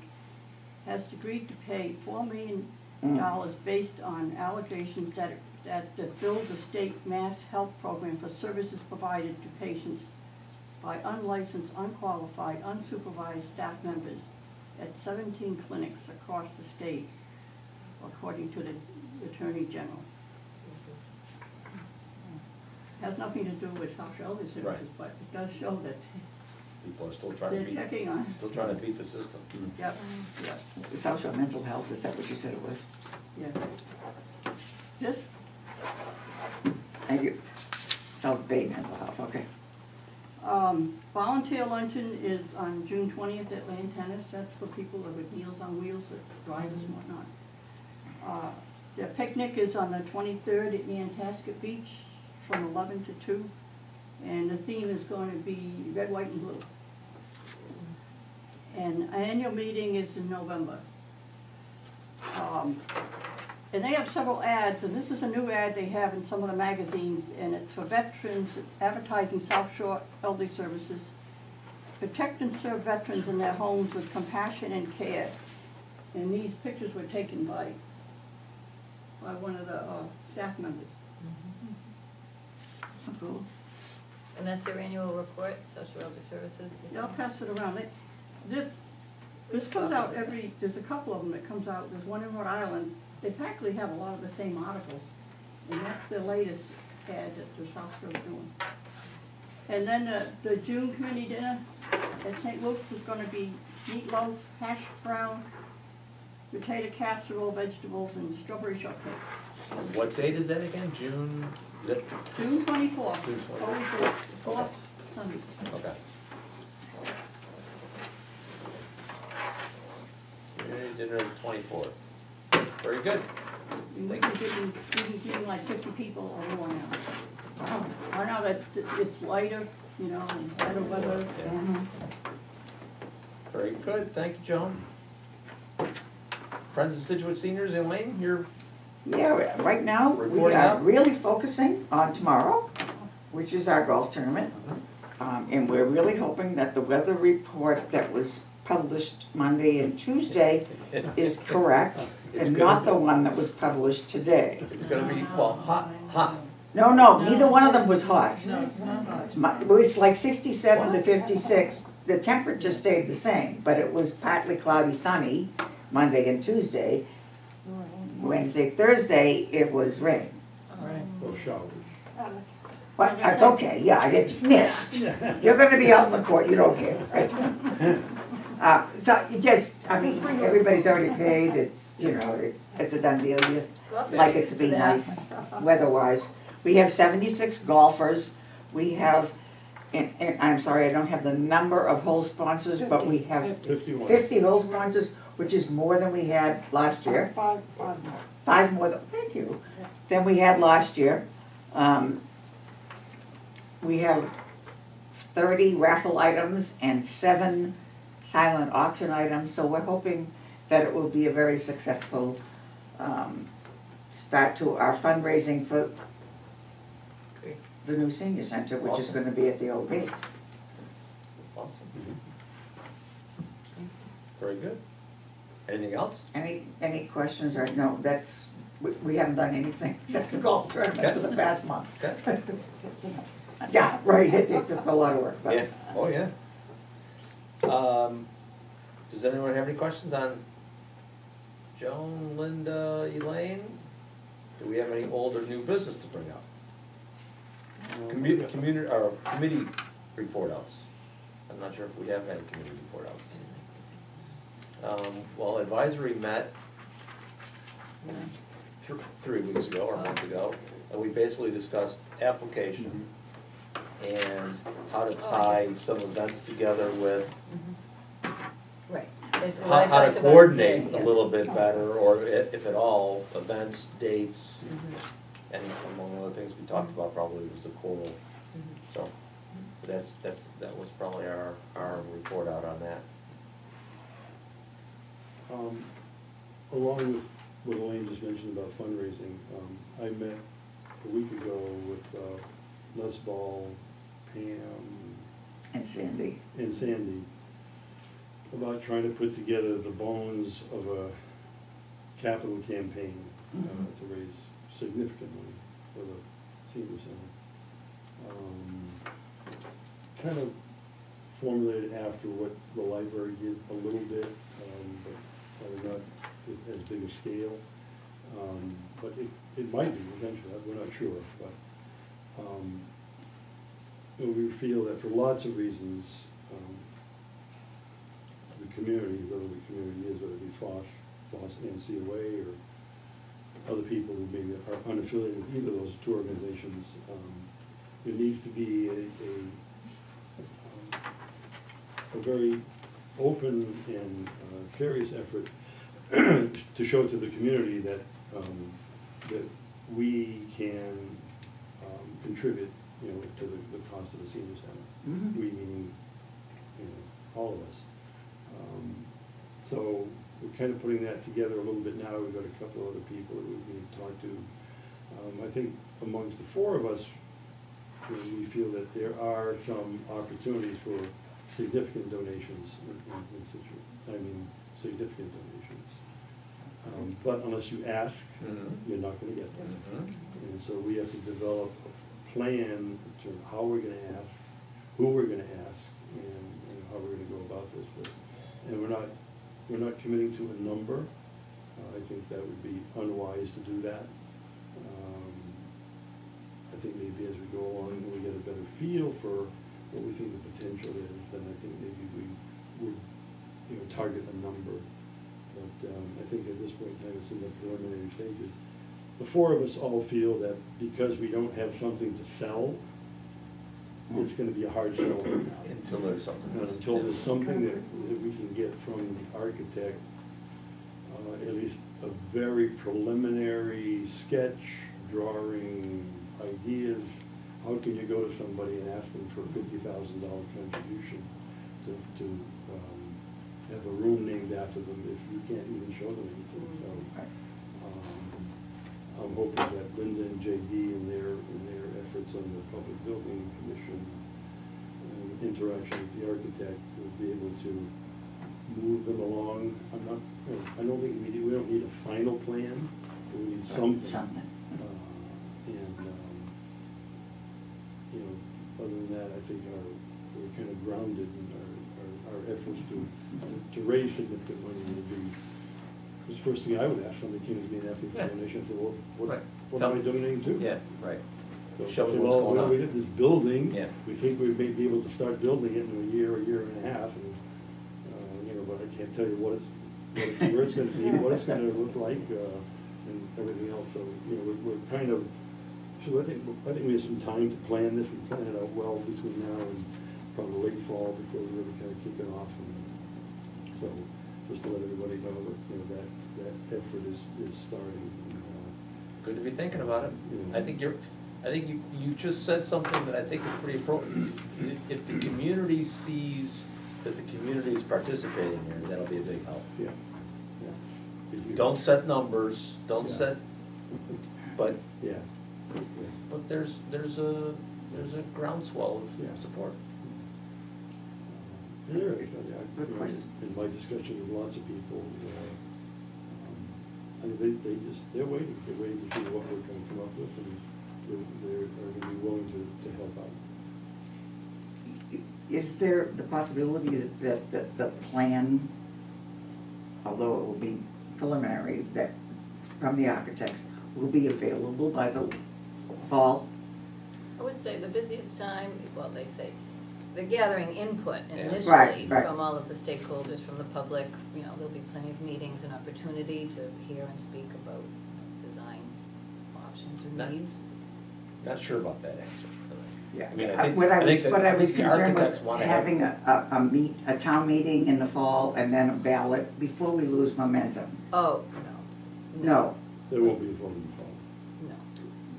has agreed to pay four million dollars based on allegations that, that the bill the state mass health program for services provided to patients by unlicensed, unqualified, unsupervised staff members at seventeen clinics across the state, according to the Attorney General. It Has nothing to do with South Shore Elder Services, Right. but it does show that People are still trying to they're beat, checking on, still trying to beat the system. yep, yep, Social mental health, is that what you said it was? yeah. Just, And you, South Bay mental health, okay. Um, volunteer luncheon is on June twentieth at Land Tennis, that's for people that with Meals on Wheels, that drivers and whatnot. Uh, The picnic is on the twenty-third at Nantasket Beach from eleven to two, and the theme is going to be red, white, and blue. And annual meeting is in November. Um, And they have several ads, and this is a new ad they have in some of the magazines, and it's for veterans advertising South Shore Elderly Services. Protect and serve veterans in their homes with compassion and care. And these pictures were taken by, by one of the uh, staff members. Cool. And that's their annual report, social elder services? I'll pass it around. They- This, this comes out every, there's a couple of them that comes out, there's one in Rhode Island. They practically have a lot of the same articles, and that's the latest ad that the South Shore is doing. And then the, the June community dinner at St. Luke's is gonna be meatloaf, hash brown, potato casserole, vegetables, and strawberry shortcake. What date is that again? June, is it, June twenty-fourth, June 24th. always the fourth Sunday. okay. Community dinner the twenty-fourth. Very good. And we can give them, we can give them like fifty people or more now. I know that it's lighter, you know, and better weather. Yeah. Very good, thank you, Joan. Friends of Scituate Seniors, Elaine, you're, Yeah, right now, we Reporting are out. really focusing on tomorrow, which is our golf tournament. Um, and we're really hoping that the weather report that was published Monday and Tuesday is *laughs* correct, It's and gonna not the one that was published today. it's gonna be, well, hot, hot. No, no, neither one of them was hot. No, it's not hot. My- It was like sixty-seven to fifty-six, the temperature stayed the same, but it was partly cloudy sunny, Monday and Tuesday. Wednesday, Thursday, it was rain. No showers. But it's okay, yeah, it's missed. *laughs* You're gonna be out in the court, you don't care, right? *laughs* Uh, so you just, I mean, everybody's already paid, it's, you know, it's, it's a done deal, you just like it to be nice weather-wise. We have seventy-six golfers, we have, and, and I'm sorry, I don't have the number of hole sponsors, but we have Fifty-one. fifty hole sponsors, which is more than we had last year. Five, five more. Five more, than thank you, than we had last year. Um, We have thirty raffle items and seven silent auction items, so we're hoping that it will be a very successful um, start to our fundraising for the new senior center, which is gonna be at the old gates. Awesome. Very good. Anything else? Any, any questions or, no, that's, we, we haven't done anything *laughs* except the golf tournament for the past month. Okay. *laughs* Yeah, right, it- it's, it's a lot of work, but. Yeah, oh, yeah. Um, does anyone have any questions on Joan, Linda, Elaine? Do we have any old or new business to bring up? Commu- community, or committee report outs? I'm not sure if we have any committee report outs. Um, well, advisory met th- three weeks ago or a month ago, and we basically discussed application and how to tie some events together with, Right. Basically how, I how to talked about coordinate today, a yes. little bit better, or i- if at all, events, dates, Mhm. and among other things we talked about probably was the choral, Mhm. so. That's, that's, that was probably our, our report out on that. Um, Along with what Elaine just mentioned about fundraising, um, I met a week ago with uh, Les Ball, Pam, And Sandy. and Sandy about trying to put together the bones of a capital campaign uh, Mhm. to raise significant money for the senior center. Um, Kind of formulated after what the library did a little bit, um, but probably not as big a scale. Um, But it, it might be eventually, we're not sure, but um, we feel that for lots of reasons, um, the community, whether the community is, whether it be FOS, FOS and COA, or other people who maybe are unaffiliated with either of those two organizations, um, there needs to be a, a, um, a very open and uh, serious effort *clears throat* to show to the community that, um, that we can um, contribute, you know, to the, the cost of the senior center. Mhm. We meaning, you know, all of us. Um, So we're kind of putting that together a little bit now. We've got a couple of other people that we've to talk to. Um, I think amongst the four of us, you know, we feel that there are some opportunities for significant donations in, in, in situ, I mean, significant donations. Um, But unless you ask, Mhm. you're not gonna get them. Mhm. And so we have to develop a plan to how we're gonna ask, who we're gonna ask, and, and how we're gonna go about this. But- And we're not, we're not committing to a number. Uh, I think that would be unwise to do that. Um, I think maybe as we go along, when we get a better feel for what we think the potential is, then I think maybe we would, you know, target a number. But um, I think at this point in time, it's in the preliminary stages. The four of us all feel that because we don't have something to sell, it's gonna be a hard sell right now. Until there's something. And Until there's something that, that we can get from the architect, uh, at least a very preliminary sketch, drawing, ideas. How can you go to somebody and ask them for a fifty thousand dollar contribution to, to, um, have a room named after them if you can't even show them anything, so. Um, I'm hoping that Linda and JD and their, and their efforts on the Public Building Commission and interaction with the architect will be able to move them along. I'm not, you know, I don't think we need, we don't need a final plan, but we need something. Something. Uh, And, um, you know, other than that, I think our, we're kind of grounded in our, our, our efforts to, to raise significant money would be, was the first thing I would ask from the to me and asked me for Yeah. a I said, well, what, Right. what am I donating to? Yeah, right. So, Show I me what's well, going we- on. we have this building. Yeah. We think we may be able to start building it in a year, a year and a half, and, uh, you know, but I can't tell you what it's, what it's, where it's gonna be, *laughs* what it's gonna look like, uh, and everything else, so, you know, we're, we're kind of, so I think, I think we have some time to plan this, we plan it out well between now and probably late fall before we really kind of kick it off, and so, just to let everybody know that, you know, that, that effort is, is starting, and, uh, Good to be thinking about it. Yeah. I think you're, I think you, you just said something that I think is pretty appropriate. If- the community sees that the community is participating here, that'll be a big help. yeah, yeah. You- Don't set numbers, don't Yeah. set, but, Yeah. yeah. but there's, there's a, there's a groundswell Yeah. of support. There is, I Good you know, question. in my discussion with lots of people, uh, um, I mean, they, they just, they're waiting, they're waiting to see what we're gonna come up with, and they're, they're, are gonna be willing to, to help out. Is there the possibility that, that the plan, although it will be preliminary, that from the architects, will be available by the fall? I would say the busiest time, well, they say, they're gathering input Yeah. initially Right, right. from all of the stakeholders, from the public. You know, there'll be plenty of meetings and opportunity to hear and speak about design options or Not- needs. Not sure about that answer. Yeah, I mean, I Uh, think- what I I think was, the- what I I was think the concerned architects with, wanna have- having a, a, a meet, a town meeting in the fall and then a ballot before we lose momentum. Oh, no. No, There won't be a vote in the fall. No.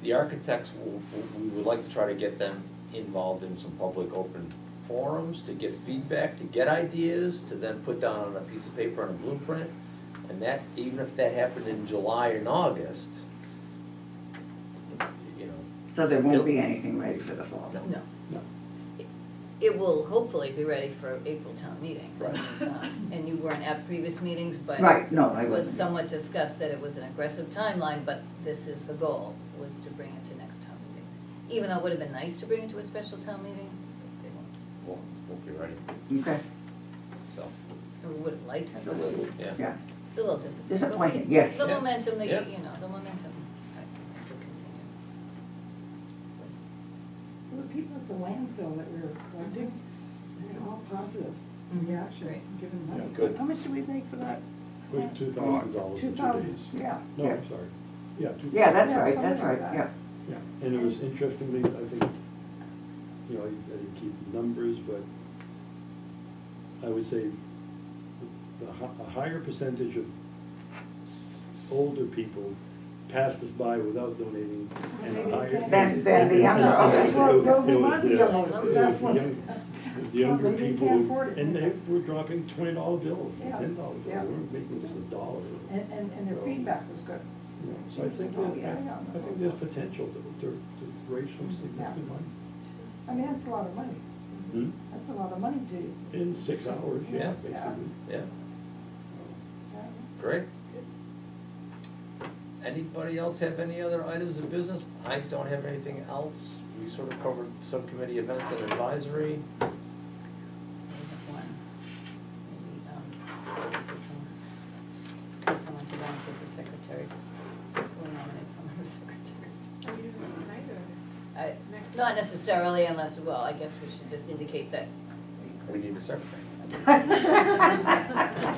The architects, will- will- we would like to try to get them involved in some public open forums, to get feedback, to get ideas, to then put down on a piece of paper on a blueprint. And that, even if that happened in July and August, you know, so there won't be anything ready for the fall. No. No. No. It will hopefully be ready for April town meeting. Right. Um, And you weren't at previous meetings, but. Right, no, I It was wasn't. somewhat discussed that it was an aggressive timeline, but this is the goal, was to bring it to next town meeting. Even though it would have been nice to bring it to a special town meeting, they won't, won't, won't be ready, Okay, so, or would have liked That's to. a little- yeah. yeah. It's a little disappointing. Disappointing, yes. The Yeah. momentum, that you, Yeah. you know, the momentum I think, will continue. The people at the landfill that we were collecting, they're all positive Mhm. reaction, Great. giving money. Yeah, good. How much do we make for that? Wait, two thousand dollars Two in two thousand, days. yeah. No, Yeah. I'm sorry. Yeah, two. Yeah, that's right, that's right, yeah. That. Yeah, and it was interestingly, I think, you know, I I didn't keep the numbers, but I would say the- the hi- a higher percentage of s- older people passed us by without donating, and a higher. Than- than the younger, It was- okay. it Well, was- well, we it want the the- young it was the young- The younger Well, they people, can't afford it. and they were dropping twenty dollar bills, Yeah, ten dollar bills, yeah. they weren't making just a dollar. And, and, and their So- feedback was good. You So I think, that- I. I think there's potential to, to, to raise some significant money. I mean, that's a lot of money. Hmm? That's a lot of money to, In six hours, yeah, Yeah. basically. Yeah, yeah. great. Anybody else have any other items of business? I don't have anything else. We sort of covered subcommittee events and advisory. We have one. Maybe, um, get someone to volunteer for secretary. We'll nominate someone for secretary. Are you doing it tonight or? I, Next. not necessarily unless, well, I guess we should just indicate that. We need a secretary.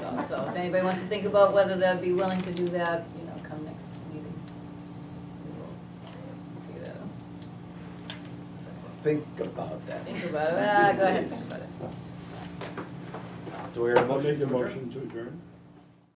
So so if anybody wants to think about whether they'd be willing to do that, you know, come next meeting. We will figure that out. Think about that. Think about it, ah, go ahead, think about it. Do we hear a I'll motion make to a adjourn? motion to adjourn.